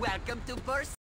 Welcome to Burst